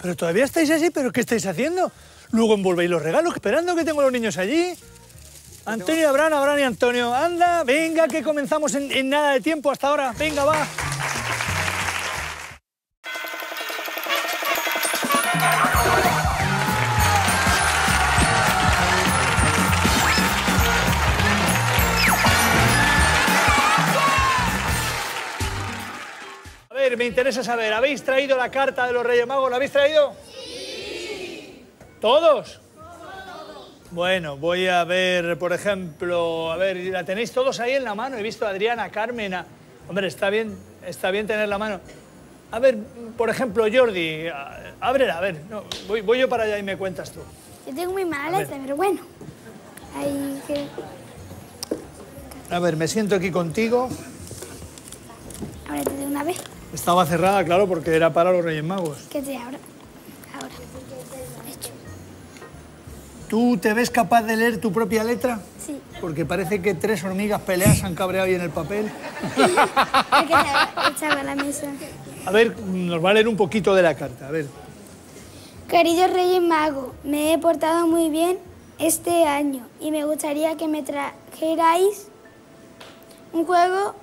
Pero todavía estáis así, ¿pero qué estáis haciendo? Luego envolvéis los regalos, esperando que tengo a los niños allí. Antonio, Abraham, Abraham y Antonio. Anda, venga, que comenzamos en, en nada de tiempo hasta ahora. Venga, va. Me interesa saber, ¿habéis traído la carta de los Reyes Magos? ¿La habéis traído? Sí. ¿Todos? Bueno, voy a ver, por ejemplo, a ver, ¿la tenéis todos ahí en la mano? He visto a Adriana, Carmen, a- Hombre, está bien, está bien tener la mano. A ver, por ejemplo, Jordi, ábrela, a ver, no, voy, voy yo para allá y me cuentas tú. Yo tengo muy mala letra, pero bueno. Ahí que... A ver, me siento aquí contigo. Ábrete de una vez. Estaba cerrada, claro, porque era para los Reyes Magos. Que te. Ahora. Hecho. ¿Tú te ves capaz de leer tu propia letra? Sí. Porque parece que tres hormigas peleas se han cabreado ahí en el papel. Echaba la mesa. A ver, nos va a leer un poquito de la carta, a ver. Queridos Reyes Magos, me he portado muy bien este año y me gustaría que me trajerais un juego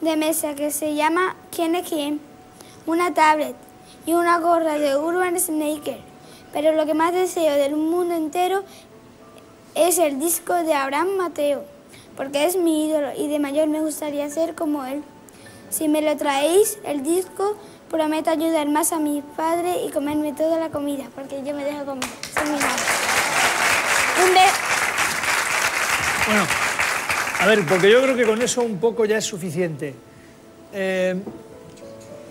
de mesa que se llama ¿Quién es quién? Una tablet y una gorra de Urban Snaker. Pero lo que más deseo del mundo entero es el disco de Abraham Mateo, porque es mi ídolo y de mayor me gustaría ser como él. Si me lo traéis, el disco, prometo ayudar más a mi padre y comerme toda la comida, porque yo me dejo comer. Soy mi madre. Un be- Bueno, a ver, porque yo creo que con eso un poco ya es suficiente. Eh,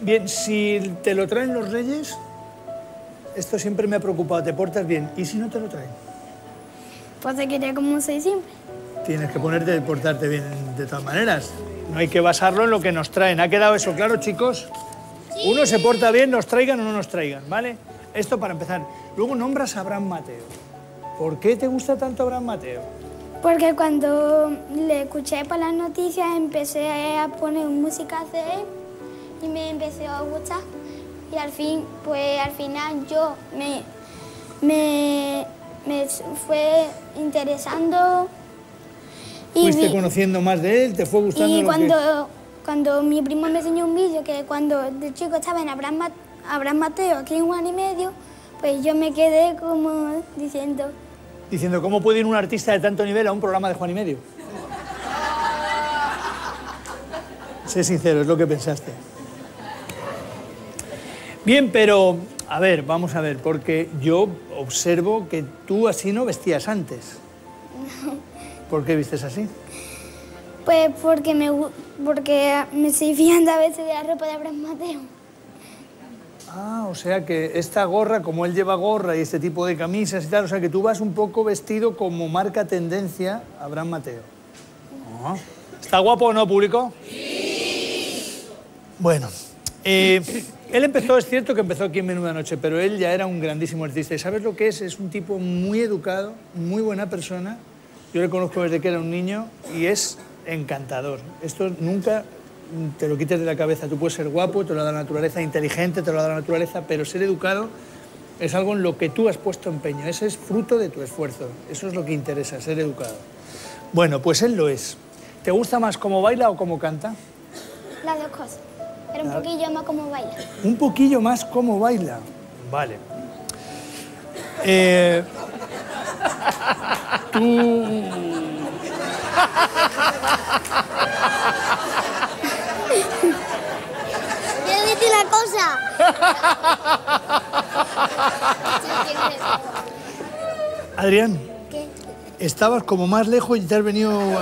bien, si te lo traen los reyes, esto siempre me ha preocupado, te portas bien. ¿Y si no te lo traen? Pues te quería como soy siempre. Tienes que ponerte de portarte bien de todas maneras. No hay que basarlo en lo que nos traen. ¿Ha quedado eso claro, chicos? Uno se porta bien, nos traigan o no nos traigan, ¿vale? Esto para empezar. Luego nombras a Abraham Mateo. ¿Por qué te gusta tanto Abraham Mateo? Porque cuando le escuché por las noticias empecé a poner música de él y me empezó a gustar. Y al fin, pues al final yo me, me, me fue interesando. Y, Fuiste vi- conociendo más de él, te fue gustando y lo que- cuando, cuando mi primo me enseñó un vídeo que cuando de chico estaba en Abraham, Abraham Mateo, aquí en un año y medio, pues yo me quedé como diciendo, Diciendo, ¿cómo puede ir un artista de tanto nivel a un programa de Juan y Medio? sé sincero, es lo que pensaste. Bien, pero, a ver, vamos a ver, porque yo observo que tú así no vestías antes. ¿Por qué vistes así? Pues porque me, porque me estoy fiando a veces de la ropa de Abraham Mateo. Ah, o sea que esta gorra, como él lleva gorra y este tipo de camisas y tal, o sea que tú vas un poco vestido como marca tendencia Abraham Mateo. Ah. ¿Está guapo o no, público? Bueno, eh, él empezó, es cierto que empezó aquí en Menuda Noche, pero él ya era un grandísimo artista. ¿Y sabes lo que es? Es un tipo muy educado, muy buena persona. Yo le conozco desde que era un niño y es encantador. Esto nunca te lo quites de la cabeza. Tú puedes ser guapo, te lo da la naturaleza, inteligente, te lo da la naturaleza, pero ser educado es algo en lo que tú has puesto empeño. Ese es fruto de tu esfuerzo. Eso es lo que interesa, ser educado. Bueno, pues él lo es. ¿Te gusta más cómo baila o cómo canta? Las dos cosas. Pero un poquillo más como baila. Un poquillo más cómo baila. Vale. Eh, tú... Quiero decir una cosa. Adrián, ¿Qué? estabas como más lejos y te has venido...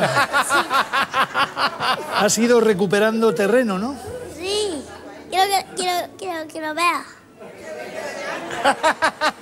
Has ido recuperando terreno, ¿no? Sí. Quiero que, quiero, quiero que lo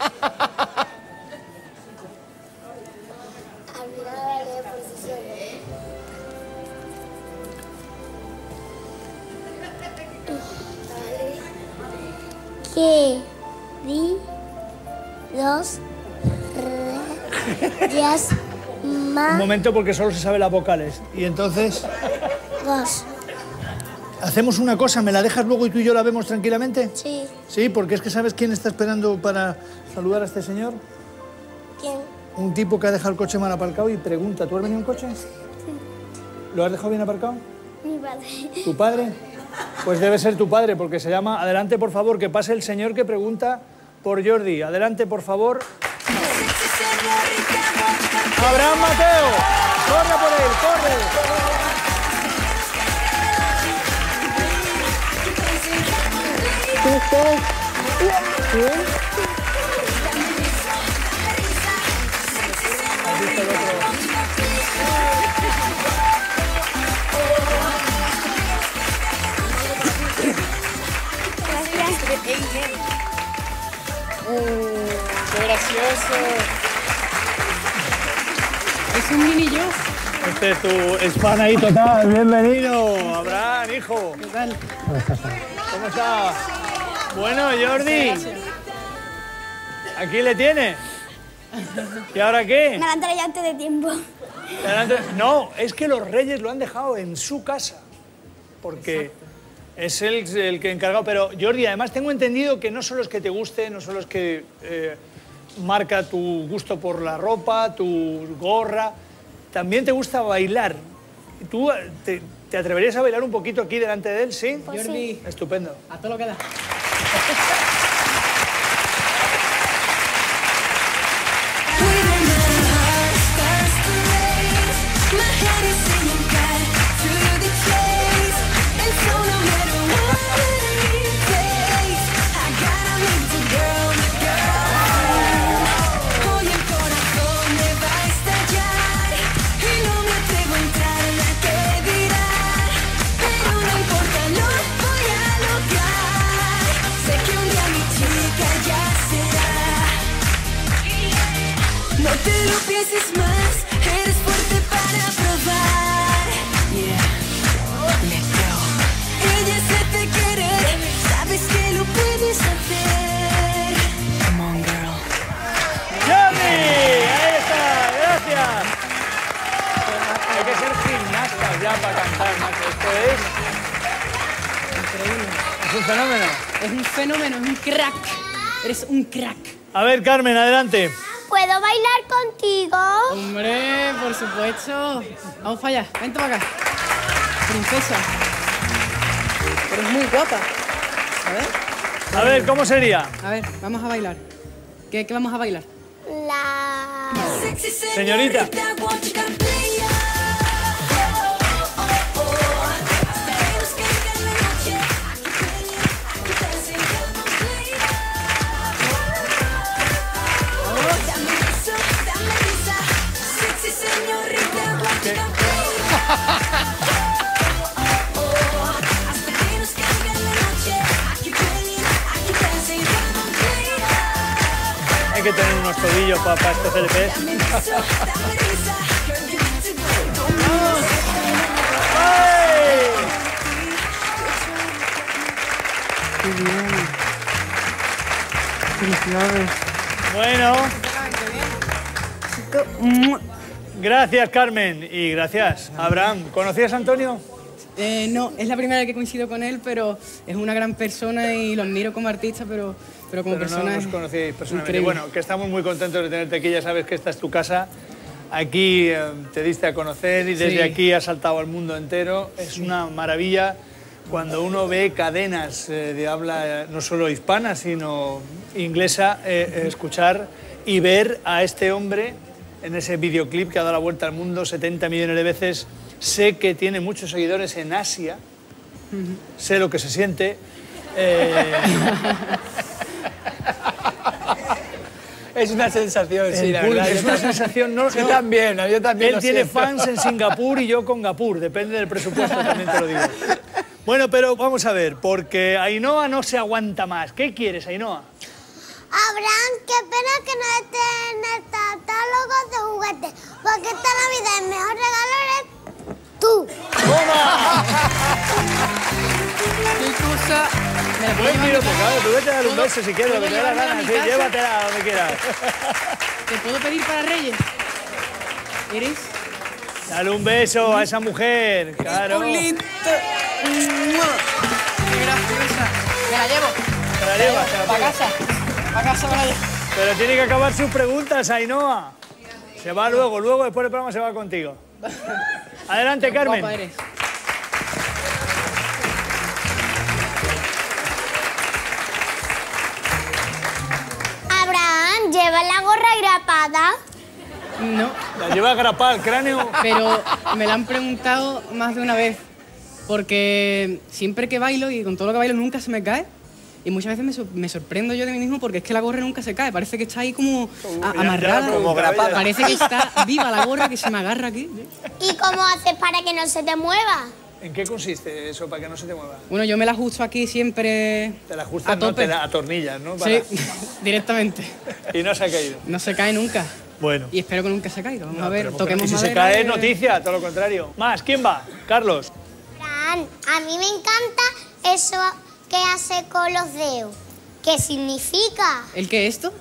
Un momento porque solo se sabe las vocales. Y entonces... magos. Hacemos una cosa, ¿me la dejas luego y tú y yo la vemos tranquilamente? Sí. Sí, porque es que ¿sabes quién está esperando para saludar a este señor? ¿Quién? Un tipo que ha dejado el coche mal aparcado y pregunta, ¿tú has venido en coche? Sí. ¿Lo has dejado bien aparcado? Mi padre. ¿Tu padre? Pues debe ser tu padre, porque se llama... Adelante, por favor, que pase el señor que pregunta por Jordi. Adelante, por favor. Abraham Mateo. Corre por él, corre. ¡Qué gracioso! Es un mini yo. Este es tu spam ahí total. Bienvenido, Abraham, hijo. ¿Qué tal? ¿Cómo estás? Bueno, Jordi. Aquí le tiene. ¿Y ahora qué? Me la entré ya antes de tiempo. No, es que los reyes lo han dejado en su casa. Porque es él el que encargado. Pero Jordi, además tengo entendido que no solo es que te guste, no solo es que eh, marca tu gusto por la ropa, tu gorra, también te gusta bailar. ¿Tú eh, te, te atreverías a bailar un poquito aquí delante de él? Sí. Jordi, Estupendo. a todo lo que da. ya para cantar, macho. Esto es, Increíble. es un fenómeno. Es un fenómeno, es un crack. Eres un crack. A ver, Carmen, adelante. ¿Puedo bailar contigo? Hombre, por supuesto. Vamos para allá. Vente para acá. Princesa. Eres muy guapa. A ver. A ver, ¿cómo sería? A ver, vamos a bailar. ¿Qué, qué vamos a bailar? La... Sexy Señorita. Hay que tener unos tobillos para estos LPs. Qué bien. Felicidades. Bueno. Gracias, Carmen. Y gracias, Abraham. ¿Conocías a Antonio? Eh, no, es la primera vez que coincido con él, pero es una gran persona y lo admiro como artista, pero, pero como Pero no persona. nos es conocíais personalmente. increíble. Bueno, que estamos muy contentos de tenerte aquí. Ya sabes que esta es tu casa. Aquí eh, te diste a conocer y desde Sí. aquí has saltado al mundo entero. Es una maravilla cuando uno ve cadenas eh, de habla no solo hispana, sino inglesa, escuchar y ver a este hombre en ese videoclip que ha dado la vuelta al mundo 70 millones de veces. Sé que tiene muchos seguidores en Asia. Sé lo que se siente. Eh, Es una sensación, sí, la verdad. es una sensación. No, Yo no. también, yo también. Él lo tiene siento. fans en Singapur y yo con Gapur, depende del presupuesto, también te lo digo. Bueno, pero vamos a ver, porque Ainhoa no se aguanta más. ¿Qué quieres, Ainhoa? Abraham, qué pena que no esté en el catálogo de juguetes, porque esta Navidad el mejor regalo eres tú. ¿Qué? Me puedo Buen tiro, pues claro, tú vete a dar un ¿Puedo- beso si quieres, lo que te dé la gana, sí, llévatela donde quieras. ¿Te puedo pedir para Reyes? ¿Eres? Dale un beso a esa mujer, claro. Un lindo. ¡Qué graciosa! Me la llevo. Te la llevas, Para casa. Pero tiene que acabar sus preguntas, Ainhoa. Se va luego, luego después del programa se va contigo. Adelante, Carmen. Abraham, ¿lleva la gorra grapada? No, La lleva agrapada al cráneo. pero me la han preguntado más de una vez. Porque siempre que bailo y con todo lo que bailo nunca se me cae. Y muchas veces me, sor- me sorprendo yo de mí mismo porque es que la gorra nunca se cae. Parece que está ahí como a- amarrada. Como grapada. Parece que está viva la gorra que se me agarra aquí. ¿Y cómo haces para que no se te mueva? ¿En qué consiste eso para que no se te mueva? Bueno, yo me la ajusto aquí siempre Te la a ajustas, no tope. te la atornillas, ¿no? Sí, directamente. Y no se ha caído. No se cae nunca. Bueno. Y espero que nunca se caiga. Vamos a ver, Pero, toquemos y si se madera, cae, noticia, todo lo contrario. Más, ¿quién va? Carlos. A mí me encanta eso que hace con los dedos. ¿Qué significa? ¿El qué es esto?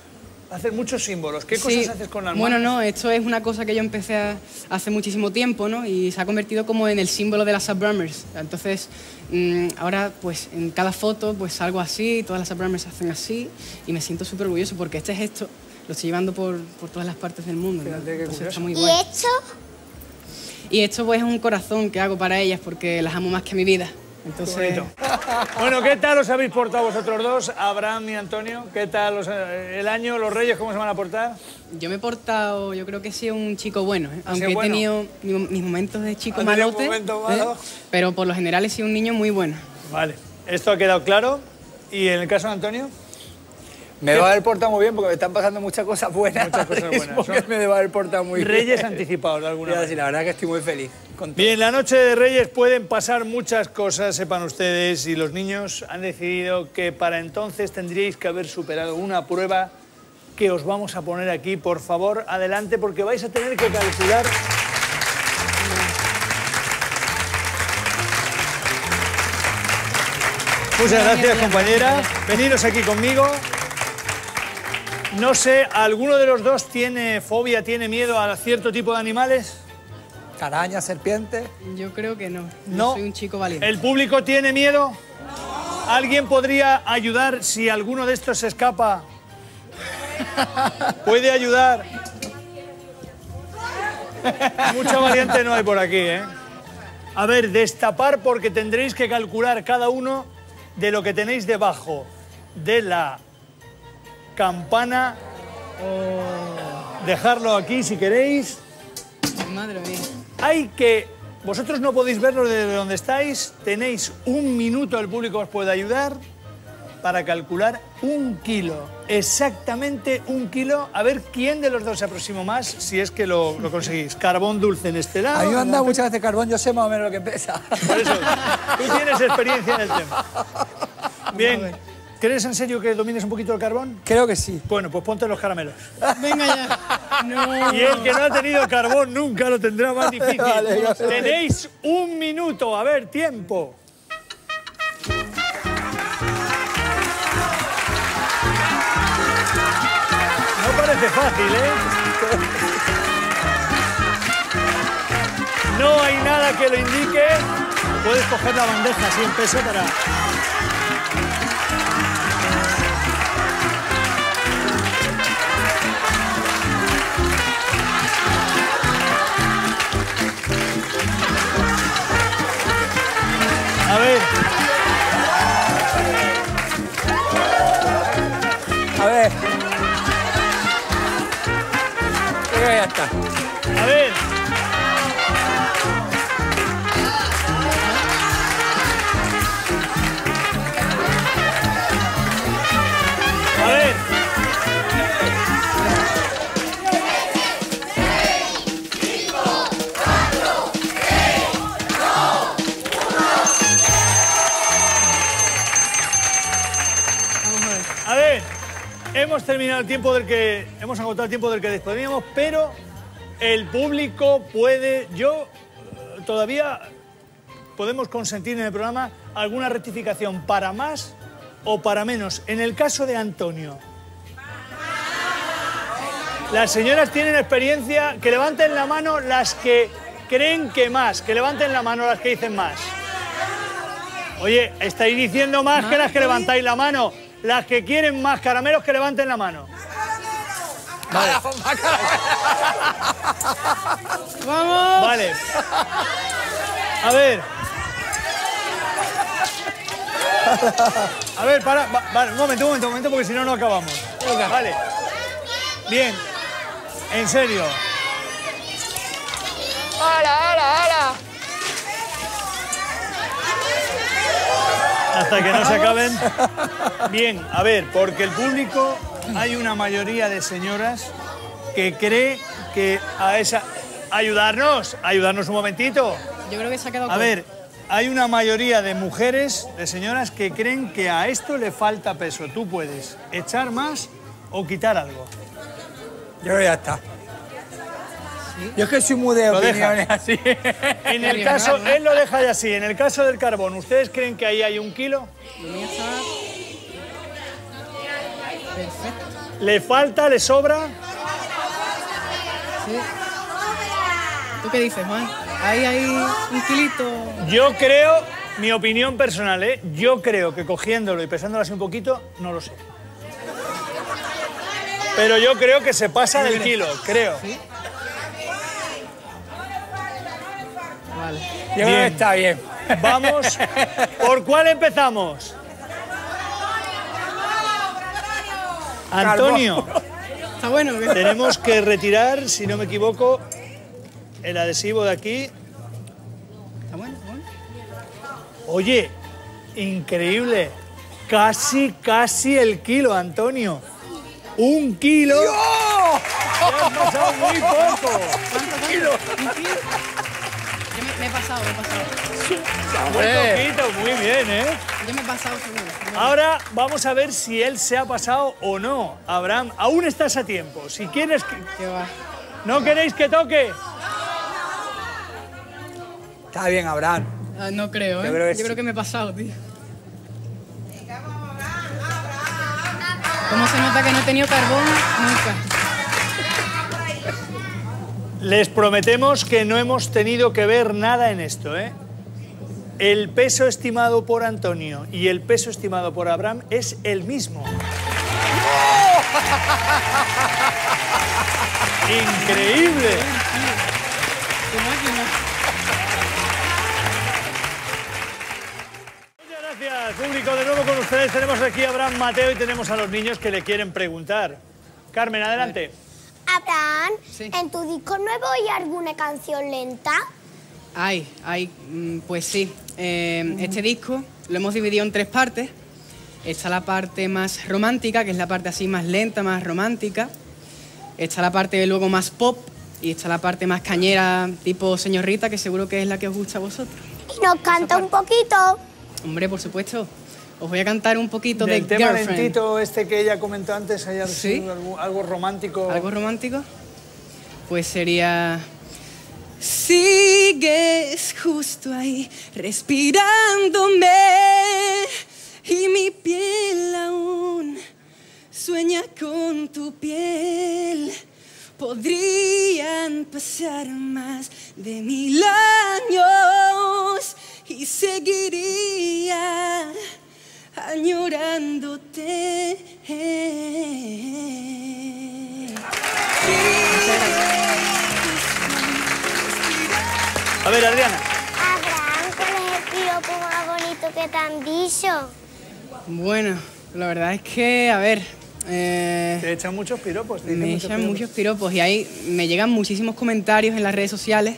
Haces muchos símbolos. ¿Qué Sí. cosas haces con las Bueno, manos? no, esto es una cosa que yo empecé a- hace muchísimo tiempo, ¿no? Y se ha convertido como en el símbolo de las Subbrummers. Entonces, mm, ahora, pues, en cada foto, pues, salgo así, todas las Subbrummers hacen así, y me siento súper orgulloso porque este gesto lo estoy llevando por, por todas las partes del mundo. ¿no? Qué Entonces, está muy ¿Y guay. esto? Y esto, pues, es un corazón que hago para ellas porque las amo más que a mi vida. Entonces. Bueno, ¿qué tal os habéis portado vosotros dos, Abraham y Antonio? ¿Qué tal os- eh, el año, los reyes, cómo se van a portar? yo me he portado, yo creo que he sido un chico bueno, ¿eh? aunque he bueno? tenido mi- mis momentos de chico ¿Has tenido un malote, momento ¿eh? malo? pero por lo general he sido un niño muy bueno. Vale, esto ha quedado claro. ¿Y en el caso de Antonio? Me debo haber portado muy bien porque me están pasando muchas cosas buenas. Muchas cosas buenas. me debo haber portado muy bien. Reyes anticipados, de alguna Y manera. así, la verdad que estoy muy feliz. Con Bien, la noche de Reyes pueden pasar muchas cosas, sepan ustedes, y los niños han decidido que para entonces tendríais que haber superado una prueba que os vamos a poner aquí. Por favor, adelante, porque vais a tener que calcular. Muchas gracias, compañera. Veniros aquí conmigo. No sé, ¿alguno de los dos tiene fobia, tiene miedo a cierto tipo de animales? Caraña, serpiente. Yo creo que no. Yo No. soy un chico valiente. ¿El público tiene miedo? ¿Alguien podría ayudar si alguno de estos se escapa? ¿Puede ayudar? Mucha variante no hay por aquí, ¿eh? A ver, destapar porque tendréis que calcular cada uno de lo que tenéis debajo de la campana. Dejarlo aquí si queréis. Madre mía. Hay que. Vosotros no podéis verlo desde donde estáis. Tenéis un minuto, el público os puede ayudar para calcular un kilo. Exactamente un kilo. A ver quién de los dos se aproxima más, si es que lo, lo conseguís. Carbón dulce en este lado. A mí me han dado muchas veces carbón, yo sé más o menos lo que pesa. Por eso, tú tienes experiencia en el tema. Bien. ¿Crees en serio que domines un poquito el carbón? Creo que sí. Bueno, pues ponte los caramelos. Venga ya. No. Y el que no ha tenido carbón nunca lo tendrá más difícil. Vale. Tenéis un minuto. A ver, tiempo. No parece fácil, ¿eh? No hay nada que lo indique. Puedes coger la bandeja así en peso para... A ver, A ver. Ya está. Hemos terminado el tiempo del que hemos agotado el tiempo del que disponíamos, pero el público puede, yo eh, todavía podemos consentir en el programa alguna rectificación para más o para menos. En el caso de Antonio, las señoras tienen experiencia, que levanten la mano las que creen que más, que levanten la mano las que dicen más. Oye, estáis diciendo máscaras que Máscara. levantáis la mano. Las que quieren más caramelos que levanten la mano. ¡Vamos! Vale. A ver. A ver, para. va- vale, un momento, un momento, un momento, porque si no, no acabamos. Vale. Bien. En serio. ¡Hala, hala, hala! Hasta que no se acaben. Bien, a ver, porque el público, hay una mayoría de señoras que cree que a esa. Ayudarnos, ayudarnos un momentito. Yo creo que se ha quedado A ver, hay una mayoría de mujeres, de señoras, que creen que a esto le falta peso. Tú puedes echar más o quitar algo. Yo creo que ya está. Yo es que soy muy de Lo deja. así. En el caso, él lo deja ya así. En el caso del carbón, ¿ustedes creen que ahí hay un kilo? Perfecto. ¿Le falta, le sobra? Sí. ¿Tú qué dices, Juan? Ahí hay un kilito. Yo creo, mi opinión personal, ¿eh? Yo creo que cogiéndolo y pesándolo así un poquito, no lo sé. Pero yo creo que se pasa del kilo, creo. Vale. Yo creo que Bien. está bien. Vamos, ¿por cuál empezamos? Antonio, ¿Está bueno? tenemos que retirar, si no me equivoco, el adhesivo de aquí. ¿Está bueno? Oye, increíble. Casi, casi el kilo, Antonio. Un kilo. Te has pasado muy poco. ¿Cuánto, cuánto? ¿Un kilo? Me, he pasado, me he pasado. Muy poquito, muy bien, ¿eh? Yo me he pasado seguro. Ahora vamos a ver si él se ha pasado o no. Abraham, aún estás a tiempo. Si quieres que... ¿Qué va? ¿No queréis que toque? Está bien, Abraham. Ah, no creo, ¿eh? Yo creo que Yo sí. creo que me he pasado, tío. ¿Cómo se nota que no he tenido carbón? Nunca. Les prometemos que no hemos tenido que ver nada en esto, ¿eh? El peso estimado por Antonio y el peso estimado por Abraham es el mismo. ¡Increíble! Muchas gracias, público. De nuevo con ustedes tenemos aquí a Abraham Mateo y tenemos a los niños que le quieren preguntar. Carmen, adelante. Abraham, Sí. ¿en tu disco nuevo hay alguna canción lenta? Hay, hay, mm, pues sí. Eh, este disco lo hemos dividido en tres partes. Está la parte más romántica, que es la parte así más lenta, más romántica. Está la parte luego más pop y está la parte más cañera, tipo señorita, que seguro que es la que os gusta a vosotros. Y nos canta un poquito. Hombre, por supuesto. Os voy a cantar un poquito Del de tema Girlfriend. lentito este que ella comentó antes, ¿hay algo, Sí. algo, algo romántico? ¿Algo romántico? Pues sería... Sigues justo ahí, respirándome, y mi piel aún sueña con tu piel. Podrían pasar más de mil años y seguiría añorándote. A ver, Adriana. Abraham, ¿cuál es el piropo más bonito que te han dicho? Bueno, la verdad es que, a ver, eh, Te echan muchos piropos. te me muchos echan piropos. muchos piropos y ahí me llegan muchísimos comentarios en las redes sociales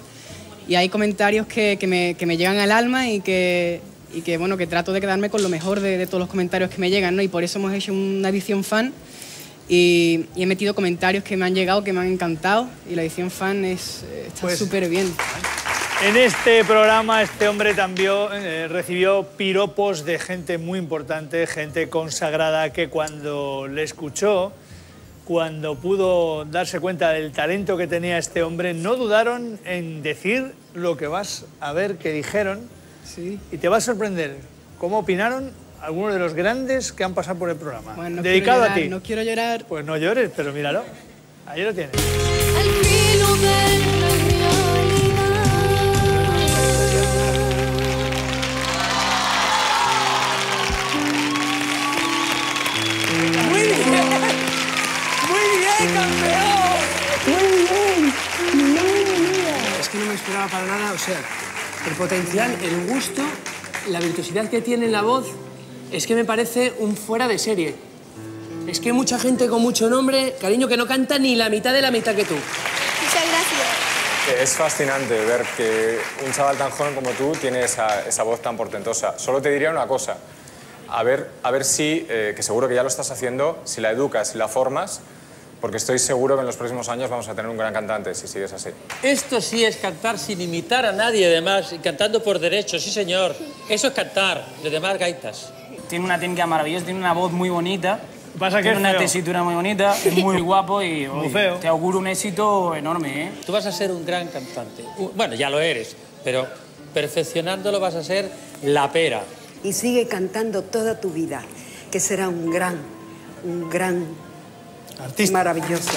y hay comentarios que, que me, que me llegan al alma y que, y que, bueno, que trato de quedarme con lo mejor de, de todos los comentarios que me llegan, ¿no? Y por eso hemos hecho una edición fan y, y he metido comentarios que me han llegado, que me han encantado y la edición fan es, eh, está Pues- súper bien. En este programa este hombre también eh, recibió piropos de gente muy importante, gente consagrada que cuando le escuchó, cuando pudo darse cuenta del talento que tenía este hombre, no dudaron en decir lo que vas a ver que dijeron y te va a sorprender cómo opinaron algunos de los grandes que han pasado por el programa. Bueno, Dedicado a ti. No quiero llorar. Pues no llores, pero míralo. Ahí lo tienes. Muy bien. Muy bien, campeón. Muy bien. Muy bien. Es que no me esperaba para nada, o sea, el potencial, el gusto, la virtuosidad que tiene en la voz, es que me parece un fuera de serie. Es que hay mucha gente con mucho nombre, cariño, que no canta ni la mitad de la mitad que tú. Muchas gracias. Es fascinante ver que un chaval tan joven como tú tiene esa, esa voz tan portentosa. Solo te diría una cosa. A ver, a ver si, eh, que seguro que ya lo estás haciendo, si la educas, si la formas, porque estoy seguro que en los próximos años vamos a tener un gran cantante si sigues así. Esto sí es cantar sin imitar a nadie, además, y cantando por derecho, sí señor. Eso es cantar, de demás gaitas. Tiene una técnica maravillosa, tiene una voz muy bonita. Pasa que tiene es una feo. tesitura muy bonita, es muy guapo y Muy oye, feo. te auguro un éxito enorme, ¿eh? Tú vas a ser un gran cantante. Bueno, ya lo eres, pero perfeccionándolo vas a ser la pera. y sigue cantando toda tu vida, que será un gran, un gran artista maravilloso.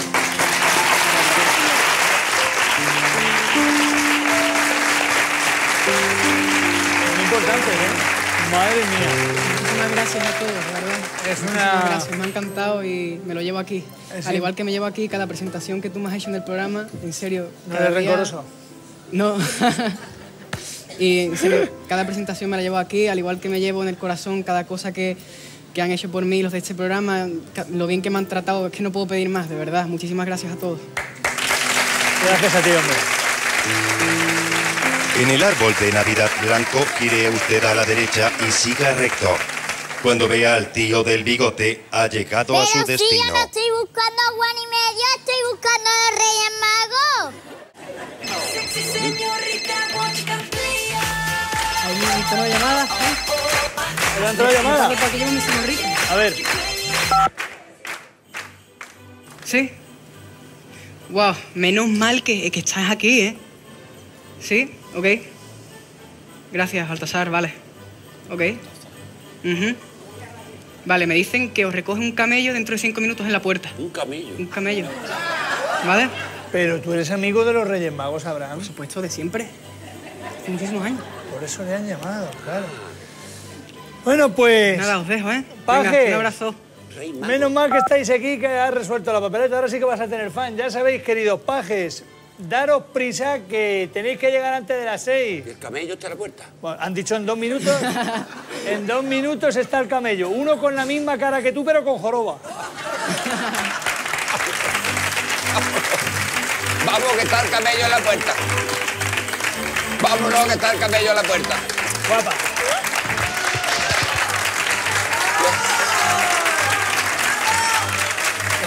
Muy importante, ¿eh? Madre mía. Muchísimas gracias a todos, la verdad. Es Muchísimas una- gracias, me ha encantado y me lo llevo aquí. Sí. Al igual que me llevo aquí cada presentación que tú me has hecho en el programa, en serio. ¿No cada eres día- rencoroso? No. y en serio, cada presentación me la llevo aquí, al igual que me llevo en el corazón cada cosa que, que han hecho por mí los de este programa, lo bien que me han tratado, es que no puedo pedir más, de verdad. Muchísimas gracias a todos. Gracias a ti, hombre. En el árbol de Navidad blanco, gire usted a la derecha y siga recto. Cuando vea al tío del bigote, ha llegado a su Pero si destino. yo no estoy buscando a Juan y medio, ¿Le entró la llamada? ¿Para que llevo mi señorita? A ver. ¿Sí? Wow, menos mal que, que estás aquí, ¿eh? ¿Sí? ¿Ok? Gracias, Baltasar, vale. ¿Ok? Vale, me dicen que os recoge un camello dentro de cinco minutos en la puerta. Un camello. Un camello. ¿Vale? Pero tú eres amigo de los Reyes Magos, Abraham. Por supuesto, de siempre. Hace muchísimos años. Por eso le han llamado, claro. Bueno, pues... Nada, os dejo, ¿eh? Paje. Venga, un abrazo. Menos mal que estáis aquí, que has resuelto la papeleta. Ahora sí que vas a tener fan. Ya sabéis, queridos pajes, daros prisa que tenéis que llegar antes de las seis. El camello está a la puerta. Bueno, han dicho en dos minutos. en dos minutos está el camello. Uno con la misma cara que tú, pero con joroba. Vamos, que está el camello en la puerta. Vámonos, que está el camello en la puerta. Guapa.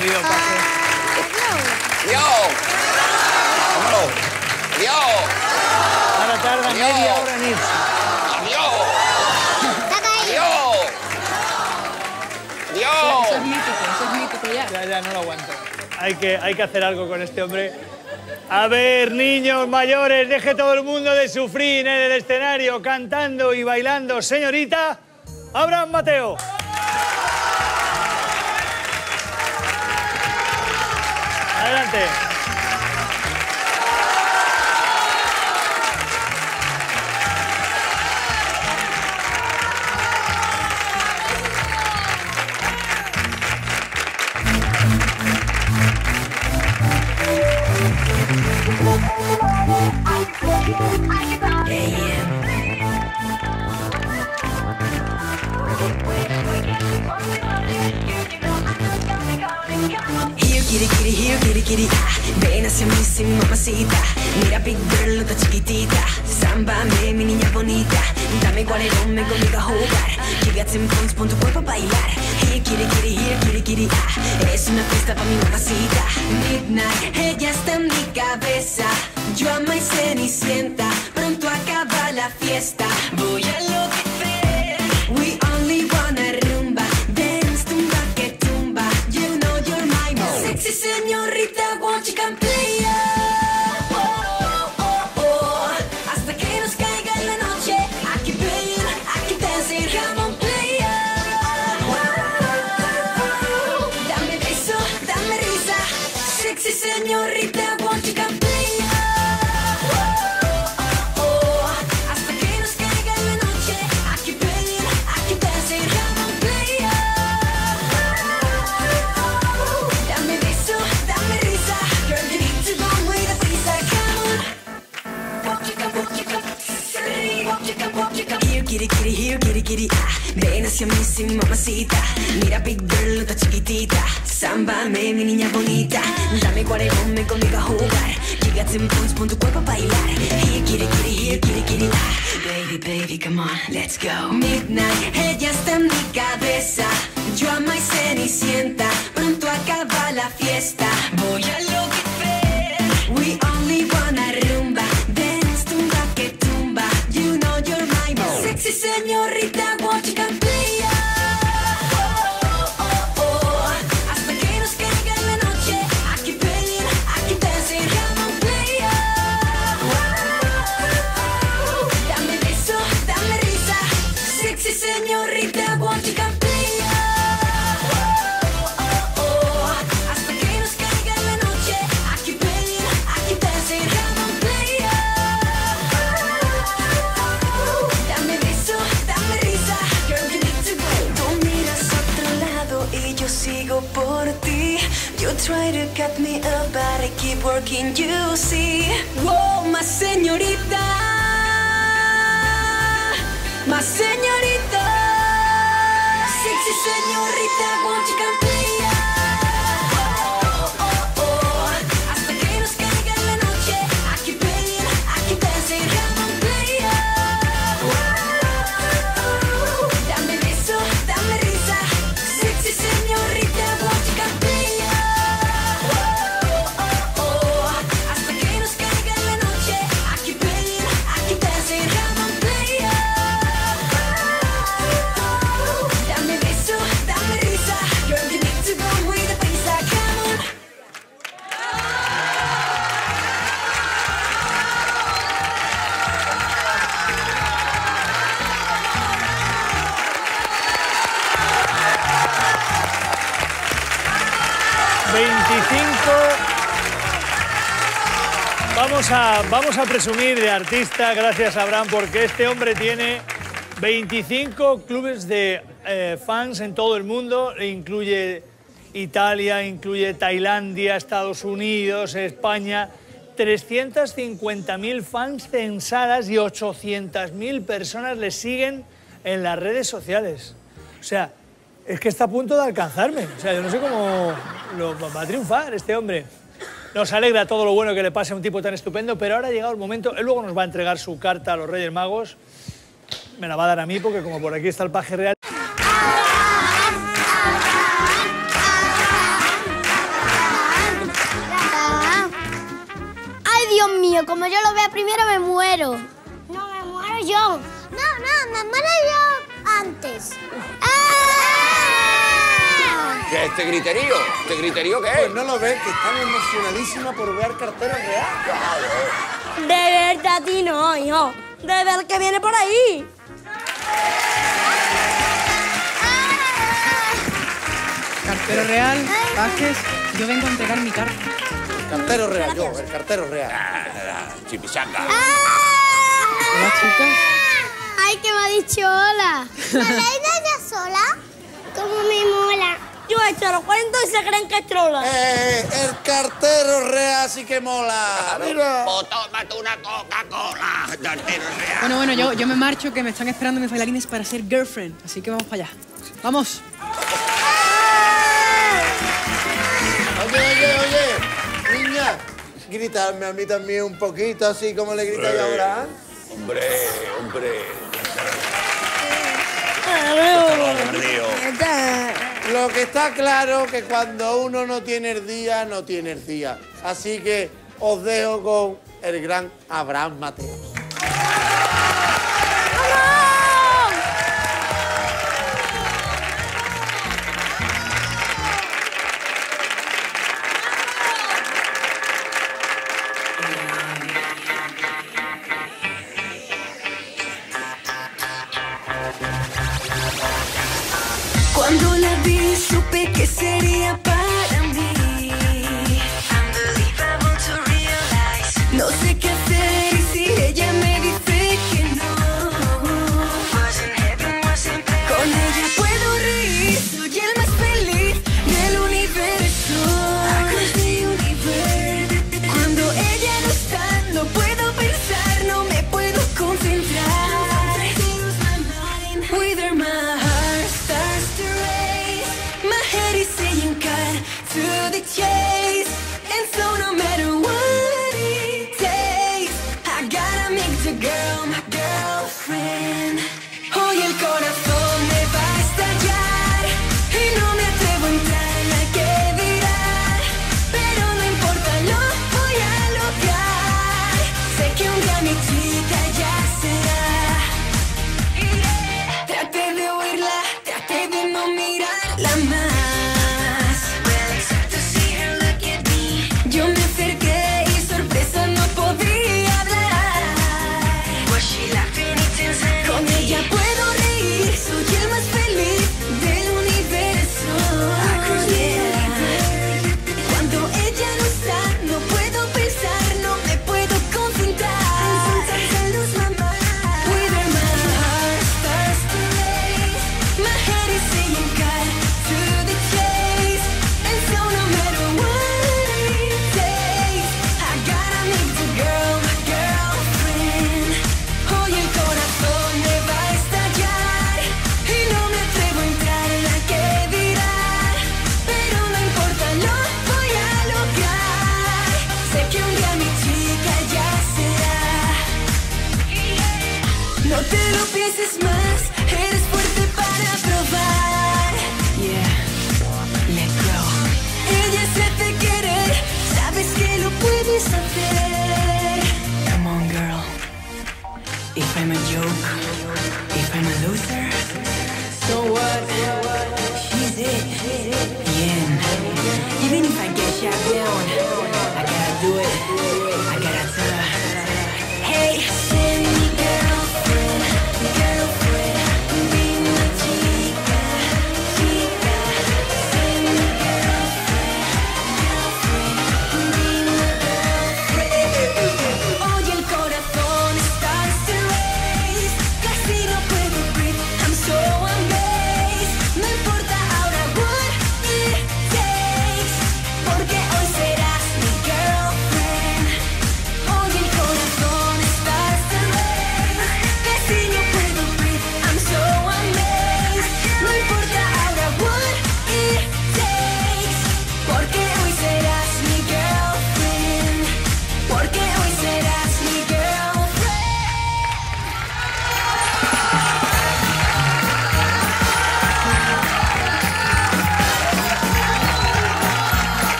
Querido paje. ¡Dios! ¡Vámonos! ¡Dios! Ahora tarda media hora en irse. ¡Adiós! ¡Dios! ¡Dios! Eso es mítico, eso es mítico ya. Ya, ya, no lo aguanto. Hay que, hay que hacer algo con este hombre. A ver, niños mayores, deje todo el mundo de sufrir en el escenario, cantando y bailando. Señorita, Abraham Mateo. Adelante. Here, kitty, kitty, here, kitty, kitty, ah. Ven hacia mí, sin mamacita. Mira, big girl, no está chiquitita. Sámbame, mi niña bonita. Dame cuál es me conmigo a jugar. Got some points, pon tu cuerpo a bailar. Here, kitty, kitty, here, kitty, kitty, ah. Es una fiesta pa' mi mamacita. Midnight, ella está en mi cabeza. Yo amo y cenicienta. Pronto acaba la fiesta. Voy a enloquecer. Sí, mamacita. Mira, big girl, chiquitita. Sámbame, mi niña bonita. Dame cuarejón, ven conmigo a jugar. Llegaste en punch, pon tu cuerpo a bailar. Here, kitty, kitty, here, kitty, kitty, ah. Baby, baby, come on, let's go. Midnight, ella está en mi cabeza. Yo amo y cenicienta. Pronto acaba la fiesta. Voy a enloquecer. We only wanna rumba. Dance, tumba que tumba. You know you're my sexy señorita. What you can y yo sigo por ti. You try to cut me up, but I keep working, you see. Whoa, más señorita, más señorita, señorita, won't you come Vamos a, presumir de artista, gracias Abraham, porque este hombre tiene 25 clubes de eh, fans en todo el mundo, incluye Italia, incluye Tailandia, Estados Unidos, España. 350.000 fans censadas y 800.000 personas le siguen en las redes sociales. O sea, es que está a punto de alcanzarme. O sea, yo no sé cómo lo, va a triunfar este hombre. Nos alegra todo lo bueno que le pase a un tipo tan estupendo, pero ahora ha llegado el momento. Él luego nos va a entregar su carta a los Reyes Magos. Me la va a dar a mí porque como por aquí está el paje real. Ay, Dios mío, como yo lo vea primero me muero. No, me muero yo. No, no, me muero yo antes. ¿Qué es este griterío? ¿Este griterío qué es? Pues no lo ves, que están emocionadísima por ver cartero real. De verte a ti no, hijo. De ver que viene por ahí. Cartero real, Vázquez, yo vengo a entregar mi carta. Cartero real, yo, el cartero real. Chipichanga. Hola, chicas. Ay, que me ha dicho hola. ¿Me sola? Como me mola. Yo he hecho los cuentos y se creen que es trola. Eh, el cartero real sí que mola. Mira. O tómate una Coca-Cola, cartero real. Bueno, bueno, yo, yo me marcho que me están esperando mis bailarines para ser girlfriend, así que vamos para allá. ¡Vamos! Oye, oye, oye. Niña, gritarme a mí también un poquito, así como le gritáis Hombre. ahora. Hombre, hombre. Lo que está claro que cuando uno no tiene el día, no tiene el día. Así que os dejo con el gran Abraham Mateos.